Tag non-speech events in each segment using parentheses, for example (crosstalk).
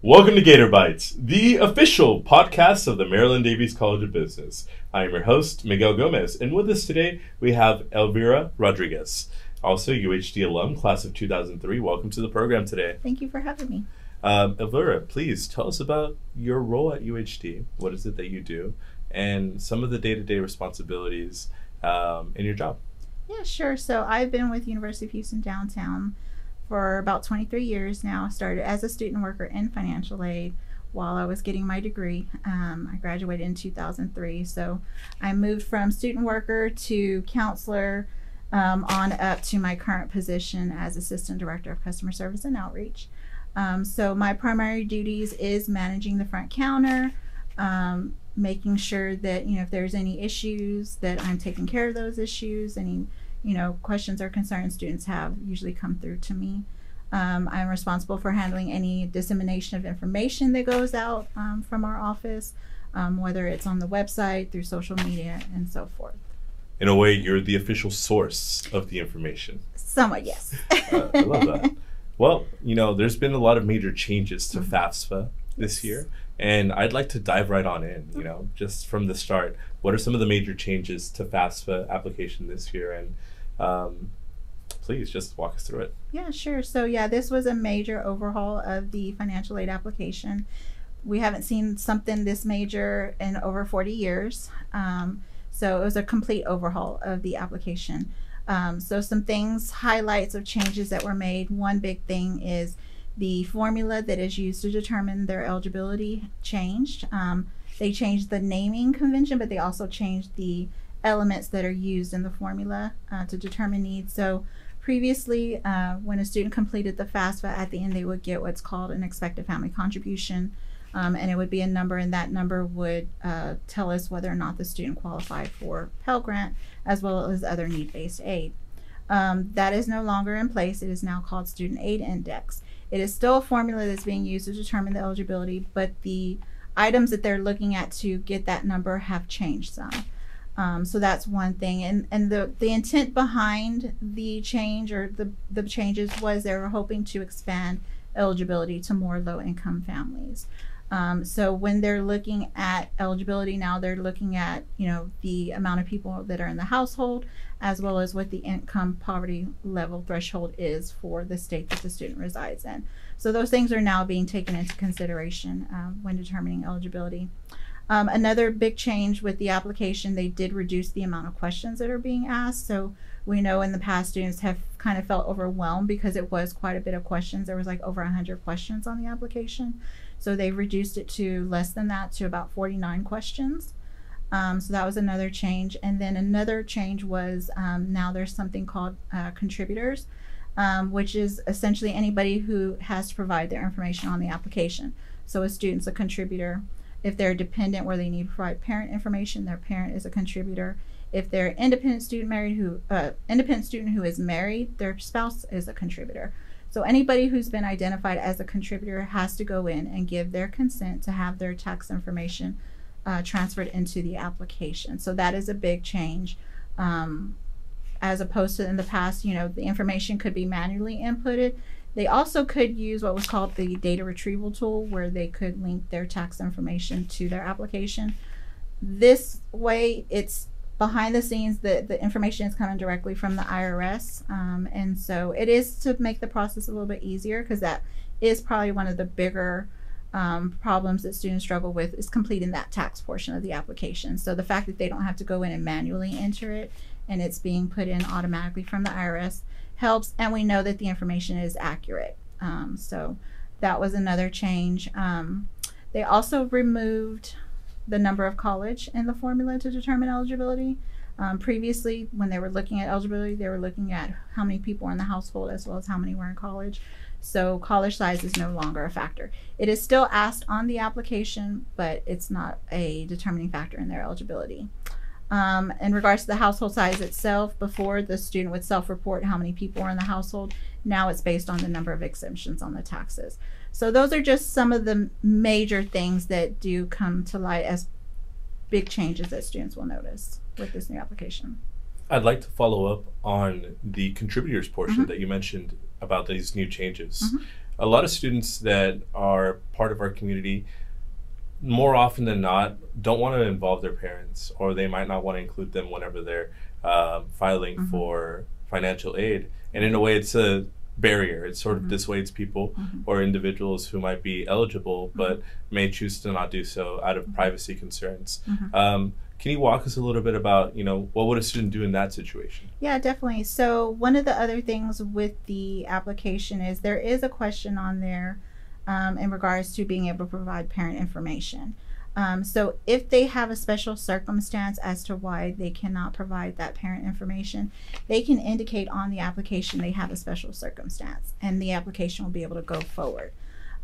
Welcome to Gator Bytes, the official podcast of the Marilyn Davies College of Business. I am your host, Miguel Gomez, and with us today we have Elvira Rodriguez, also UHD alum, class of 2003. Welcome to the program today. Thank you for having me. Um, Elvira, please tell us about your role at UHD. What is it that you do, and some of the day to day responsibilities um, in your job? Yeah, sure. So I've been with University of Houston downtown for about 23 years now. I started as a student worker in financial aid while I was getting my degree. Um, I graduated in 2003. So I moved from student worker to counselor um, on up to my current position as Assistant Director of Customer Service and Outreach. Um, so my primary duties is managing the front counter, um, making sure that you know if there's any issues that I'm taking care of those issues. Any you know questions or concerns students have usually come through to me. Um, I'm responsible for handling any dissemination of information that goes out um, from our office, um, whether it's on the website, through social media, and so forth. In a way, you're the official source of the information. Somewhat, yes. uh, I love that. Well, you know, there's been a lot of major changes to mm-hmm. FAFSA this yes. year, and I'd like to dive right on in. You know, just from the start, what are some of the major changes to FAFSA application this year, and um, please just walk us through it. Yeah, sure. So yeah, this was a major overhaul of the financial aid application. We haven't seen something this major in over 40 years. Um, so it was a complete overhaul of the application. Um, so some things, highlights of changes that were made. One big thing is the formula that is used to determine their eligibility changed. Um, they changed the naming convention, but they also changed the elements that are used in the formula uh, to determine needs. So previously, uh, when a student completed the FAFSA, at the end they would get what's called an expected family contribution. Um, and it would be a number, and that number would uh, tell us whether or not the student qualified for Pell Grant as well as other need based aid. Um, that is no longer in place. It is now called Student Aid Index. It is still a formula that's being used to determine the eligibility, but the items that they're looking at to get that number have changed some. Um, so that's one thing. And, and the, the intent behind the change or the, the changes was they were hoping to expand eligibility to more low income families. Um, so when they're looking at eligibility now, they're looking at you know the amount of people that are in the household, as well as what the income poverty level threshold is for the state that the student resides in. So those things are now being taken into consideration um, when determining eligibility. Um, another big change with the application, they did reduce the amount of questions that are being asked. So we know in the past students have kind of felt overwhelmed because it was quite a bit of questions. There was like over 100 questions on the application. So they reduced it to less than that to about 49 questions. Um, so that was another change. And then another change was um, now there's something called uh, contributors, um, which is essentially anybody who has to provide their information on the application. So a student's a contributor. If they're dependent where they need to provide parent information, their parent is a contributor. If they're independent student married who uh, independent student who is married, their spouse is a contributor. So anybody who's been identified as a contributor has to go in and give their consent to have their tax information uh, transferred into the application. So that is a big change. Um, as opposed to in the past, you know, the information could be manually inputted. They also could use what was called the data retrieval tool where they could link their tax information to their application. This way, it's behind the scenes, the, the information is coming directly from the IRS. Um, and so it is to make the process a little bit easier because that is probably one of the bigger um, problems that students struggle with is completing that tax portion of the application. So the fact that they don't have to go in and manually enter it and it's being put in automatically from the IRS helps. And we know that the information is accurate. Um, so that was another change. Um, they also removed the number of college in the formula to determine eligibility. Um, previously, when they were looking at eligibility, they were looking at how many people were in the household as well as how many were in college. So college size is no longer a factor. It is still asked on the application, but it's not a determining factor in their eligibility. Um, in regards to the household size itself, before the student would self-report how many people are in the household. Now it's based on the number of exemptions on the taxes. So those are just some of the major things that do come to light as big changes that students will notice with this new application. I'd like to follow up on the contributors portion mm-hmm. that you mentioned about these new changes. Mm-hmm. A lot of students that are part of our community more often than not don't want to involve their parents or they might not want to include them whenever they're um, filing Mhm. for financial aid and in a way it's a barrier it sort of Mhm. dissuades people Mhm. or individuals who might be eligible but may choose to not do so out of Mhm. privacy concerns Mhm. um, can you walk us a little bit about you know what would a student do in that situation Yeah, definitely. So, one of the other things with the application is there is a question on there um, in regards to being able to provide parent information. Um, so, if they have a special circumstance as to why they cannot provide that parent information, they can indicate on the application they have a special circumstance, and the application will be able to go forward.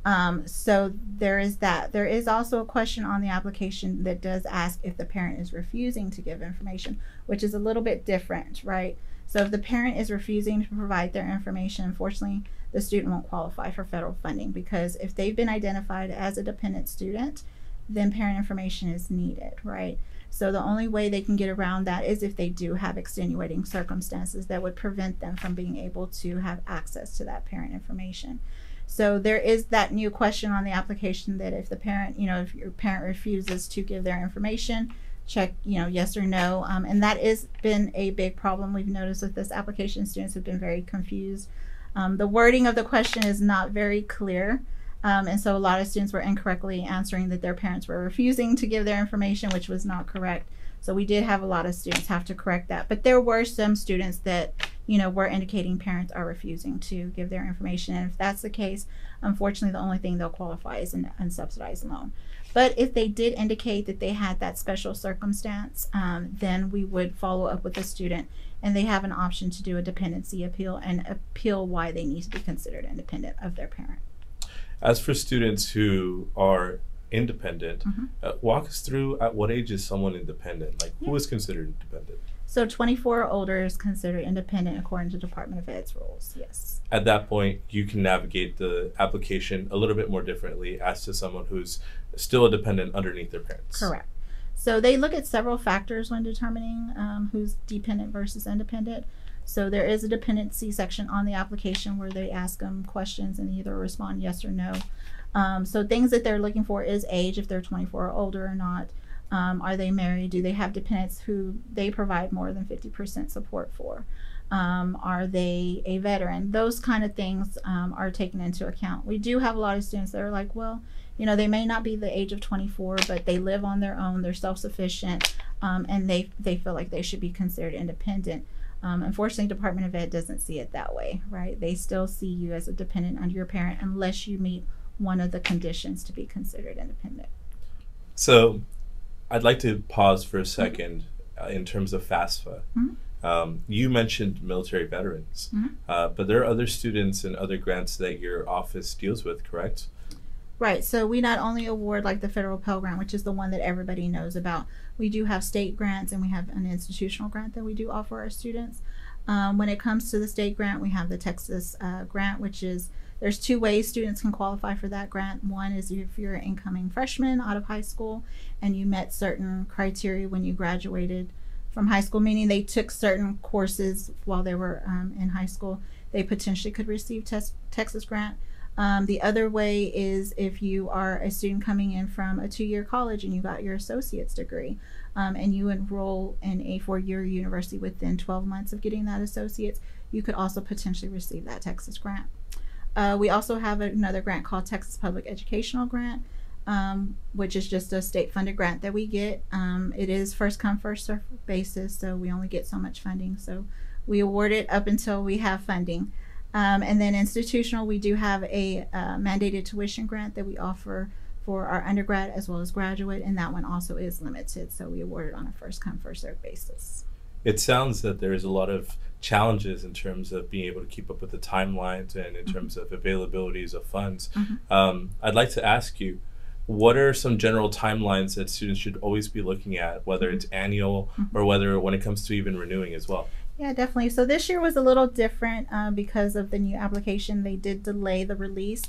Um, so there is that. There is also a question on the application that does ask if the parent is refusing to give information, which is a little bit different, right? So if the parent is refusing to provide their information, unfortunately, the student won't qualify for federal funding because if they've been identified as a dependent student, then parent information is needed, right? So the only way they can get around that is if they do have extenuating circumstances that would prevent them from being able to have access to that parent information. So there is that new question on the application that if the parent, you know, if your parent refuses to give their information, check, you know, yes or no. Um, and that has been a big problem we've noticed with this application. Students have been very confused. Um, the wording of the question is not very clear. Um, and so a lot of students were incorrectly answering that their parents were refusing to give their information, which was not correct. So we did have a lot of students have to correct that. But there were some students that, you know, were indicating parents are refusing to give their information. And if that's the case, unfortunately, the only thing they'll qualify is an unsubsidized loan. But if they did indicate that they had that special circumstance, um, then we would follow up with the student and they have an option to do a dependency appeal and appeal why they need to be considered independent of their parent. As for students who are independent, Mhm. uh, walk us through at what age is someone independent? Like, who Yeah. is considered independent? So 24 or older is considered independent according to Department of Ed's rules. Yes. At that point, you can navigate the application a little bit more differently as to someone who's still a dependent underneath their parents. Correct. So they look at several factors when determining um, who's dependent versus independent. So there is a dependency section on the application where they ask them questions and either respond yes or no. Um, so things that they're looking for is age, if they're 24 or older or not. Um, are they married? Do they have dependents who they provide more than 50% support for? Um, are they a veteran? Those kind of things um, are taken into account. We do have a lot of students that are like, well, you know, they may not be the age of 24, but they live on their own, they're self sufficient, um, and they, they feel like they should be considered independent. Um, unfortunately, Department of Ed doesn't see it that way, right? They still see you as a dependent under your parent unless you meet one of the conditions to be considered independent. So, I'd like to pause for a second uh, in terms of FAFSA. Mhm. Um, you mentioned military veterans, Mhm. uh, but there are other students and other grants that your office deals with, correct? Right. So we not only award like the federal Pell Grant, which is the one that everybody knows about. We do have state grants and we have an institutional grant that we do offer our students. Um, when it comes to the state grant, we have the Texas uh, grant, which is there's two ways students can qualify for that grant. One is if you're an incoming freshman out of high school and you met certain criteria when you graduated from high school, meaning they took certain courses while they were um, in high school, they potentially could receive Texas grant. Um, the other way is if you are a student coming in from a two year college and you got your associate's degree um, and you enroll in a four year university within 12 months of getting that associate's, you could also potentially receive that Texas grant. Uh, we also have another grant called Texas Public Educational Grant, um, which is just a state funded grant that we get. Um, it is first come, first served basis, so we only get so much funding. So we award it up until we have funding. Um, and then institutional, we do have a uh, mandated tuition grant that we offer for our undergrad as well as graduate, and that one also is limited. So we award it on a first come, first served basis. It sounds that there is a lot of challenges in terms of being able to keep up with the timelines and in Mhm. terms of availabilities of funds. Mhm. Um, I'd like to ask you, what are some general timelines that students should always be looking at, whether it's annual Mhm. or whether when it comes to even renewing as well? Yeah, definitely. So this year was a little different uh, because of the new application. They did delay the release,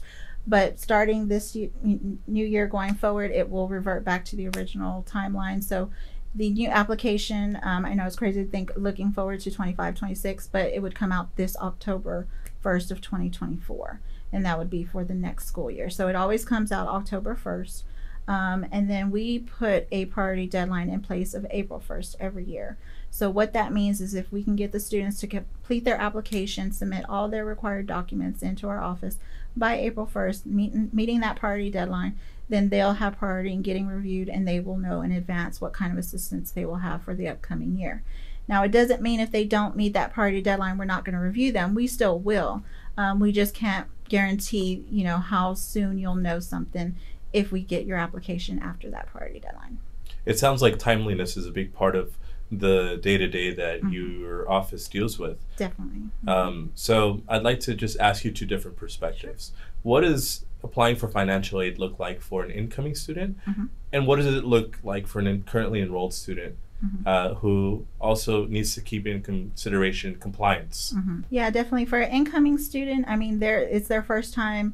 but starting this y- n- new year going forward, it will revert back to the original timeline. So the new application, um, I know it's crazy to think looking forward to 25, 26, but it would come out this October 1st of 2024. and that would be for the next school year. So it always comes out October 1st. Um, and then we put a priority deadline in place of April 1st every year. So what that means is if we can get the students to complete their application, submit all their required documents into our office by April 1st, meet, meeting that priority deadline, then they'll have priority in getting reviewed and they will know in advance what kind of assistance they will have for the upcoming year. Now, it doesn't mean if they don't meet that priority deadline, we're not going to review them. We still will. Um, we just can't guarantee, you know, how soon you'll know something if we get your application after that priority deadline. It sounds like timeliness is a big part of the day to day that Mhm. your office deals with. Definitely. Um, so I'd like to just ask you two different perspectives. What does applying for financial aid look like for an incoming student, Mhm. and what does it look like for an in- currently enrolled student Mhm. uh, who also needs to keep in consideration compliance? hmm Yeah, definitely. For an incoming student, I mean, they're, it's their first time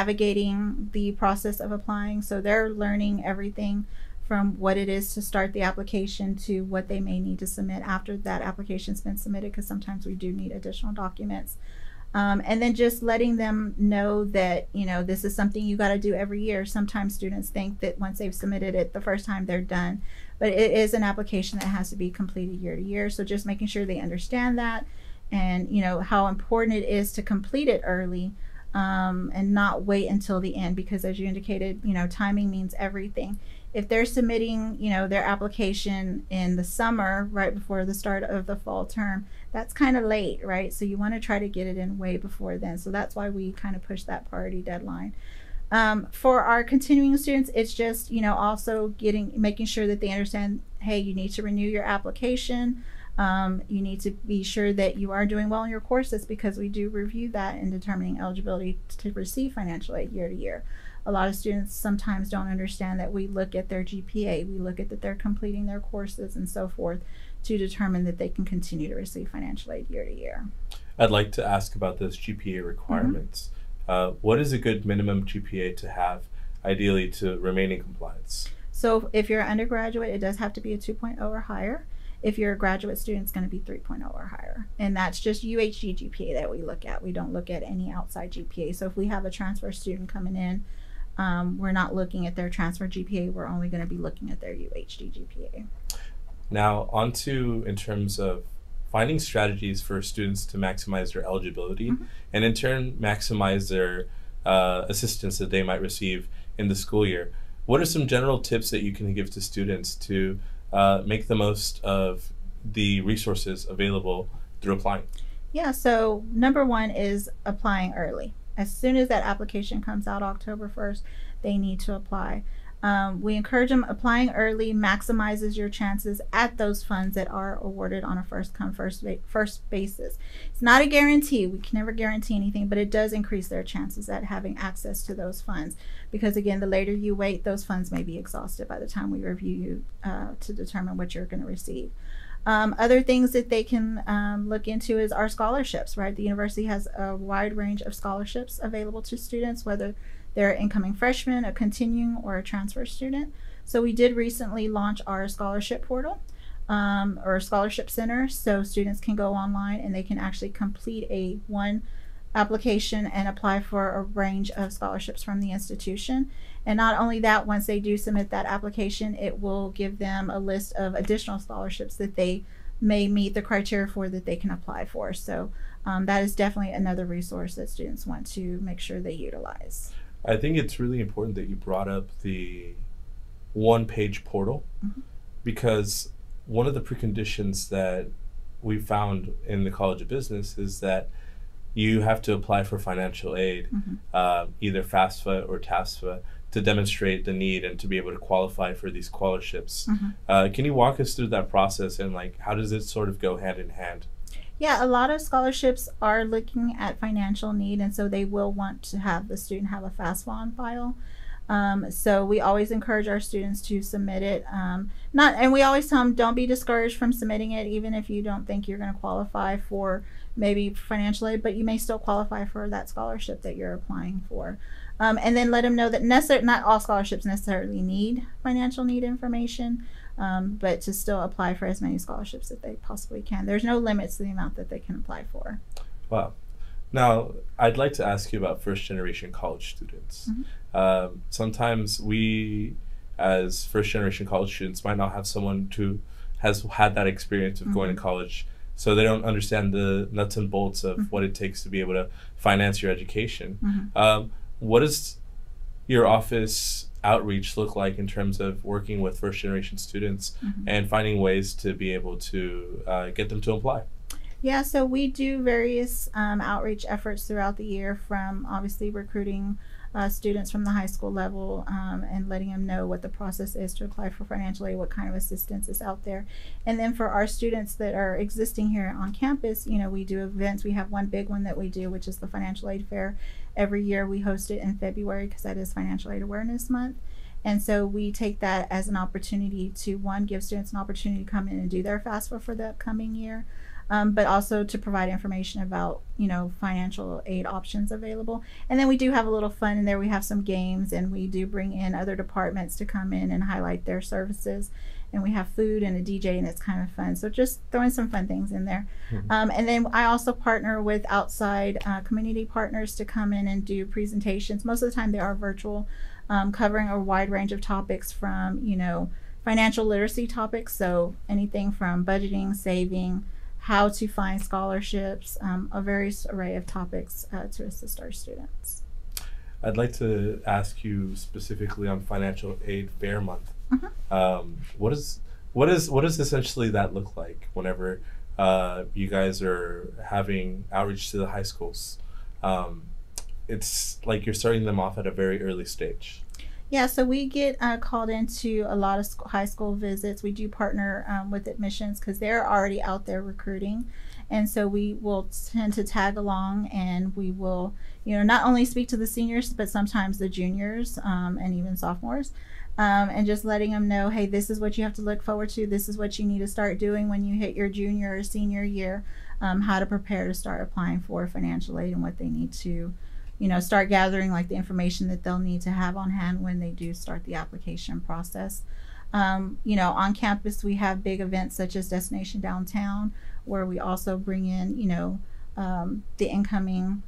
navigating the process of applying. So they're learning everything from what it is to start the application to what they may need to submit after that application's been submitted, because sometimes we do need additional documents. Um, and then just letting them know that, you know, this is something you got to do every year. Sometimes students think that once they've submitted it the first time, they're done. But it is an application that has to be completed year to year. So just making sure they understand that and, you know, how important it is to complete it early um, and not wait until the end because, as you indicated, you know, timing means everything. If they're submitting, you know, their application in the summer, right before the start of the fall term, that's kind of late, right? So you want to try to get it in way before then. So that's why we kind of push that priority deadline. Um, for our continuing students, it's just you know also getting making sure that they understand. Hey, you need to renew your application. Um, you need to be sure that you are doing well in your courses because we do review that in determining eligibility to receive financial aid year to year. A lot of students sometimes don't understand that we look at their GPA, we look at that they're completing their courses and so forth to determine that they can continue to receive financial aid year to year. I'd like to ask about those GPA requirements. Uh, what is a good minimum GPA to have, ideally, to remain in compliance? So if you're an undergraduate, it does have to be a 2.0 or higher. If you're a graduate student, it's going to be 3.0 or higher. And that's just UHD GPA that we look at. We don't look at any outside GPA. So if we have a transfer student coming in, um, we're not looking at their transfer GPA. We're only going to be looking at their UHD GPA. Now, on to in terms of finding strategies for students to maximize their eligibility Mhm. and in turn maximize their uh, assistance that they might receive in the school year. What are some general tips that you can give to students to uh, make the most of the resources available through applying? Yeah, so number one is applying early. As soon as that application comes out October 1st, they need to apply. Um, we encourage them applying early maximizes your chances at those funds that are awarded on a first come first ba- first basis. It's not a guarantee. We can never guarantee anything, but it does increase their chances at having access to those funds because again, the later you wait, those funds may be exhausted by the time we review you uh, to determine what you're going to receive. Um, other things that they can um, look into is our scholarships, right? The university has a wide range of scholarships available to students, whether they're incoming freshmen, a continuing, or a transfer student. So we did recently launch our scholarship portal um, or scholarship center, so students can go online and they can actually complete a one application and apply for a range of scholarships from the institution. And not only that, once they do submit that application, it will give them a list of additional scholarships that they may meet the criteria for that they can apply for. So um, that is definitely another resource that students want to make sure they utilize. I think it's really important that you brought up the one page portal Mhm. because one of the preconditions that we found in the College of Business is that you have to apply for financial aid, Mhm. uh, either FAFSA or TASFA, to demonstrate the need and to be able to qualify for these scholarships. Mhm. Uh, can you walk us through that process and like how does it sort of go hand in hand? Yeah, a lot of scholarships are looking at financial need, and so they will want to have the student have a FAFSA on file. Um, so we always encourage our students to submit it. Um, not, and we always tell them don't be discouraged from submitting it, even if you don't think you're going to qualify for maybe financial aid, but you may still qualify for that scholarship that you're applying for. Um, and then let them know that necessar- not all scholarships necessarily need financial need information, um, but to still apply for as many scholarships that they possibly can. There's no limits to the amount that they can apply for. Wow. Now, I'd like to ask you about first generation college students. Mm-hmm. Um, sometimes we, as first generation college students, might not have someone who has had that experience of going to Mhm. college, so they don't understand the nuts and bolts of Mhm. what it takes to be able to finance your education. Mhm. Um, what does your office outreach look like in terms of working with first generation students Mhm. and finding ways to be able to uh, get them to apply? Yeah, so we do various um, outreach efforts throughout the year from obviously recruiting uh, students from the high school level um, and letting them know what the process is to apply for financial aid, what kind of assistance is out there. And then for our students that are existing here on campus, you know, we do events. We have one big one that we do, which is the Financial Aid Fair. Every year we host it in February because that is Financial Aid Awareness Month. And so we take that as an opportunity to one, give students an opportunity to come in and do their FAFSA for the upcoming year um, but also to provide information about you know financial aid options available. And then we do have a little fun in there. We have some games and we do bring in other departments to come in and highlight their services. And we have food and a dj and it's kind of fun. So just throwing some fun things in there. Mhm. um, and then i also partner with outside uh, community partners to come in and do presentations. Most of the time they are virtual um, covering a wide range of topics from you know financial literacy topics. So anything from budgeting saving how to find scholarships, um, a various array of topics uh, to assist our students. I'd like to ask you specifically on Financial Aid Fair Month. Mhm. Um, what is what is what does essentially that look like whenever uh, you guys are having outreach to the high schools? Um, it's like you're starting them off at a very early stage. Yeah, so we get uh, called into a lot of sc- high school visits. We do partner um, with admissions because they're already out there recruiting. And so we will tend to tag along and we will, you know, not only speak to the seniors, but sometimes the juniors um, and even sophomores. Um, and just letting them know, hey, this is what you have to look forward to. This is what you need to start doing when you hit your junior or senior year. Um, how to prepare to start applying for financial aid and what they need to you know, start gathering like the information that they'll need to have on hand when they do start the application process. Um, you know, on campus we have big events such as Destination Downtown, where we also bring in, you know, um, the incoming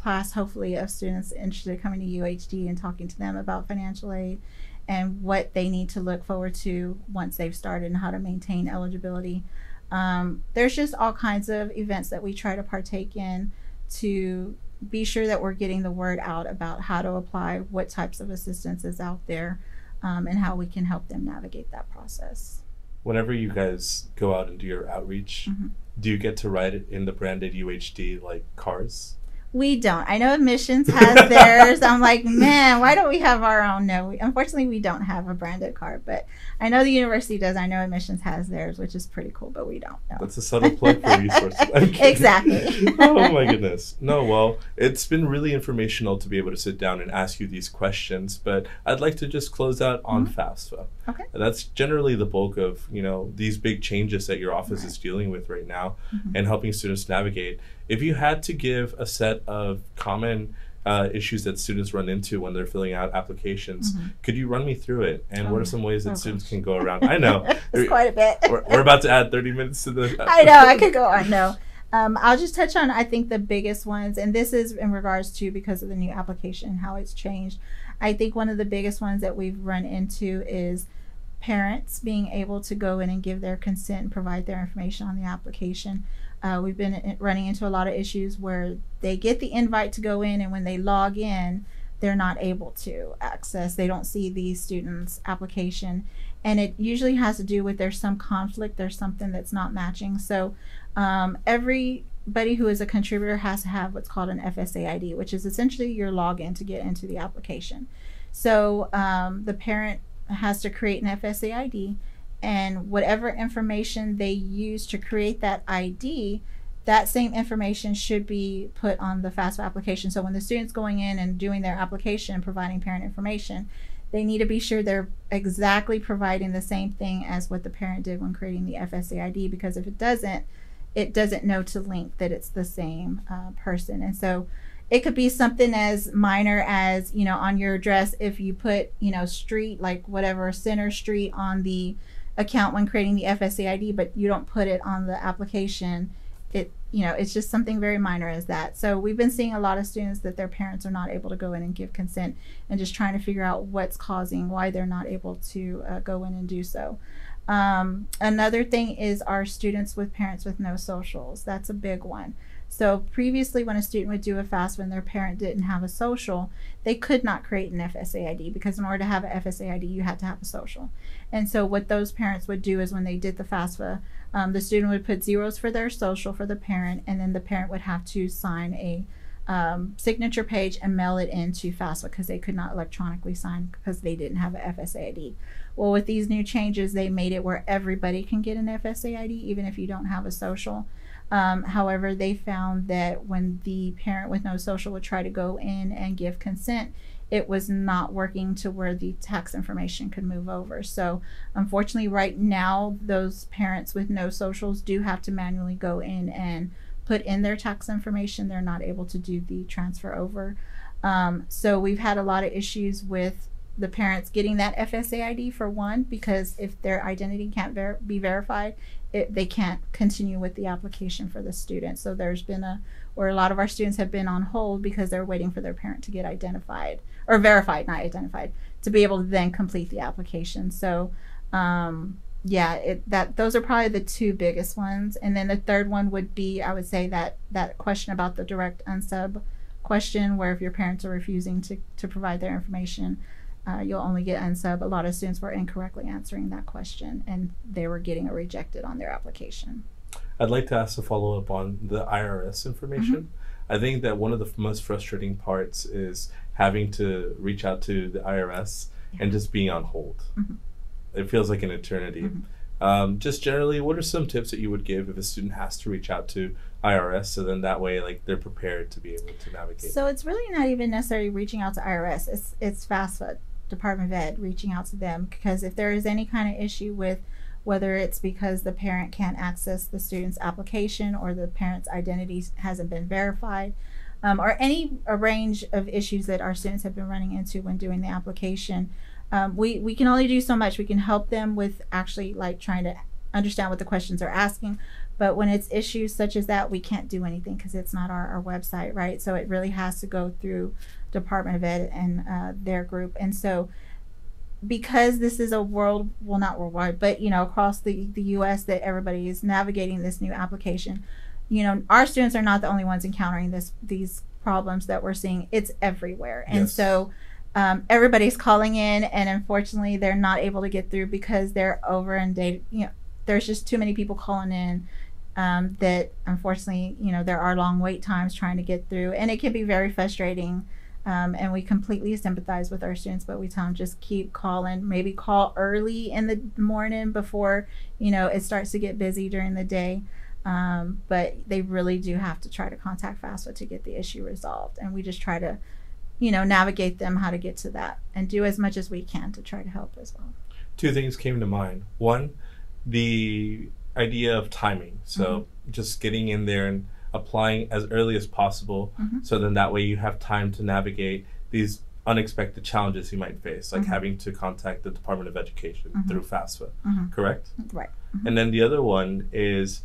class, hopefully, of students interested in coming to UHD and talking to them about financial aid and what they need to look forward to once they've started and how to maintain eligibility. Um, there's just all kinds of events that we try to partake in to be sure that we're getting the word out about how to apply, what types of assistance is out there, um, and how we can help them navigate that process. Whenever you guys go out and do your outreach, Mhm. do you get to ride it in the branded UHD like cars? We don't. I know admissions has (laughs) theirs. I'm like, man, why don't we have our own? No, we, unfortunately, we don't have a branded card, but I know the university does. I know admissions has theirs, which is pretty cool, but we don't. No. That's a subtle plug for resources. Exactly. (laughs) oh my goodness. No, well, it's been really informational to be able to sit down and ask you these questions, but I'd like to just close out on Mhm. FAFSA. Okay. That's generally the bulk of, you know, these big changes that your office Right. is dealing with right now Mhm. and helping students navigate. If you had to give a set of common uh, issues that students run into when they're filling out applications, Mhm. could you run me through it? And what Oh, are some ways that oh students gosh. can go around? I know. (laughs) it's quite a bit. we're, we're about to add 30 minutes to the. (laughs) I know I could go on. No, (laughs) um, I'll just touch on I think the biggest ones, and this is in regards to because of the new application and how it's changed. I think one of the biggest ones that we've run into is parents being able to go in and give their consent and provide their information on the application. Uh, we've been running into a lot of issues where they get the invite to go in, and when they log in, they're not able to access. They don't see the student's application, and it usually has to do with there's some conflict, there's something that's not matching. So um, everybody who is a contributor has to have what's called an FSA ID, which is essentially your login to get into the application. So um, the parent has to create an FSA ID, and whatever information they use to create that ID, that same information should be put on the FAFSA application. So when the student's going in and doing their application and providing parent information, they need to be sure they're exactly providing the same thing as what the parent did when creating the FSA ID because if it doesn't, it doesn't know to link that it's the same uh, person. And so it could be something as minor as, you know, on your address, if you put, you know, street, like whatever, Center Street on the account when creating the FSA ID, but you don't put it on the application, it you know, it's just something very minor as that. So we've been seeing a lot of students that their parents are not able to go in and give consent and just trying to figure out what's causing why they're not able to uh, go in and do so. Um, another thing is our students with parents with no socials. That's a big one. So previously, when a student would do a FAFSA and their parent didn't have a social, they could not create an FSA ID because in order to have an FSA ID, you had to have a social. And so what those parents would do is when they did the FAFSA, um, the student would put zeros for their social for the parent, and then the parent would have to sign a um, signature page and mail it into FAFSA because they could not electronically sign because they didn't have an FSA ID. Well, with these new changes, they made it where everybody can get an FSA ID even if you don't have a social. Um, however, they found that when the parent with no social would try to go in and give consent, it was not working to where the tax information could move over. So, unfortunately, right now, those parents with no socials do have to manually go in and put in their tax information. They're not able to do the transfer over. Um, so, we've had a lot of issues with the parents getting that FSA ID for one, because if their identity can't ver- be verified, it, they can't continue with the application for the student. So there's been a, where a lot of our students have been on hold because they're waiting for their parent to get identified or verified, not identified, to be able to then complete the application. So, um, yeah, it, that those are probably the two biggest ones. And then the third one would be, I would say that that question about the direct unsub question, where if your parents are refusing to, to provide their information, uh, you'll only get unsub. A lot of students were incorrectly answering that question and they were getting rejected on their application. I'd like to ask a follow up on the IRS information. Mm-hmm. I think that one of the f- most frustrating parts is having to reach out to the IRS yeah. and just being on hold. Mm-hmm. It feels like an eternity. Mm-hmm. Um, just generally, what are some tips that you would give if a student has to reach out to IRS so then that way like they're prepared to be able to navigate? So it's really not even necessarily reaching out to IRS. It's it's FAFSA Department of Ed reaching out to them because if there is any kind of issue with whether it's because the parent can't access the student's application or the parent's identity hasn't been verified, um, or any a range of issues that our students have been running into when doing the application. Um, we, we can only do so much. We can help them with actually like trying to understand what the questions are asking. But when it's issues such as that, we can't do anything because it's not our, our website, right? So it really has to go through Department of Ed and uh, their group. And so because this is a world, well, not worldwide, but, you know, across the, the U.S. that everybody is navigating this new application, you know, our students are not the only ones encountering this these problems that we're seeing. It's everywhere. And yes. so um, everybody's calling in and unfortunately they're not able to get through because they're over and they, you know, there's just too many people calling in um, that unfortunately, you know, there are long wait times trying to get through, and it can be very frustrating. Um, and we completely sympathize with our students, but we tell them just keep calling. Maybe call early in the morning before you know it starts to get busy during the day. Um, but they really do have to try to contact FAFSA to get the issue resolved, and we just try to, you know, navigate them how to get to that and do as much as we can to try to help as well. Two things came to mind. One, the idea of timing. So mm-hmm. just getting in there and applying as early as possible. Mm-hmm. So then that way you have time to navigate these unexpected challenges you might face, like mm-hmm. having to contact the Department of Education mm-hmm. through FAFSA. Mm-hmm. Correct? Right. Mm-hmm. And then the other one is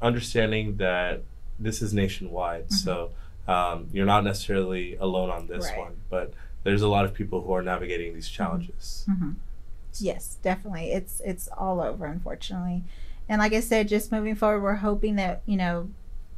understanding that this is nationwide. So um, you're not necessarily alone on this right. one, but there's a lot of people who are navigating these challenges. Yes, definitely. It's it's all over, unfortunately. And like I said, just moving forward, we're hoping that, you know,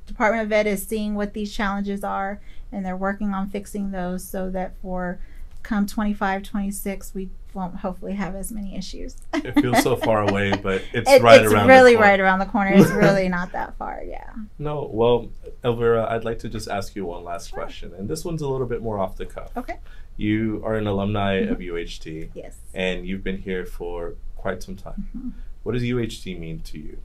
Department of Ed is seeing what these challenges are and they're working on fixing those so that for come 25, 26, we won't hopefully have as many issues. it feels so far away, (laughs) but it's it, right it's around really right around the corner. It's (laughs) really not that far, yeah. No, well, Elvira, I'd like to just ask you one last sure. question. And this one's a little bit more off the cuff. Okay. You are an alumni mm-hmm. of UHD. Yes. And you've been here for quite some time. Mm-hmm. What does UHD mean to you?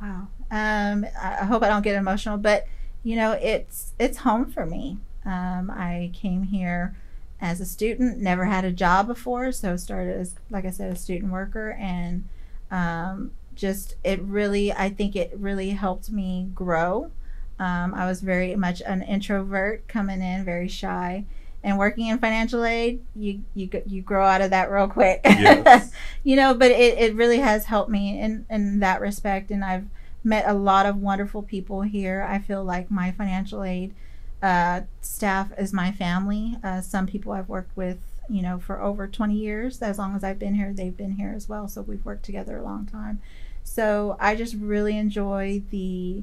Wow. Um, I hope I don't get emotional, but you know, it's it's home for me. Um, I came here as a student, never had a job before, so started as, like I said, a student worker, and um, just it really, I think it really helped me grow. Um, I was very much an introvert coming in, very shy, and working in financial aid, you you you grow out of that real quick. (laughs) Yes. you know, but it, it really has helped me in in that respect, and I've met a lot of wonderful people here. I feel like my financial aid uh, staff is my family. Uh, some people I've worked with, you know, for over 20 years. As long as I've been here, they've been here as well. So we've worked together a long time. So I just really enjoy the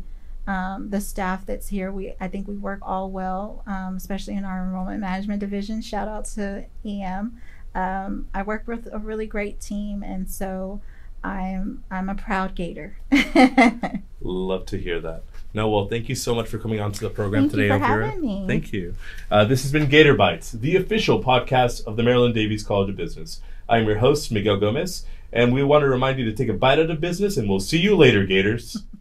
um, the staff that's here. We I think we work all well, um, especially in our enrollment management division. Shout out to EM. Um, I work with a really great team, and so I'm I'm a proud Gator. (laughs) Love to hear that. No, well, thank you so much for coming on to the program Thank you today, for Elvira. having me. Thank you. Uh, this has been Gator Bytes, the official podcast of the Marilyn Davies College of Business. I am your host, Miguel Gomez, and we want to remind you to take a bite out of business, and we'll see you later, Gators. (laughs)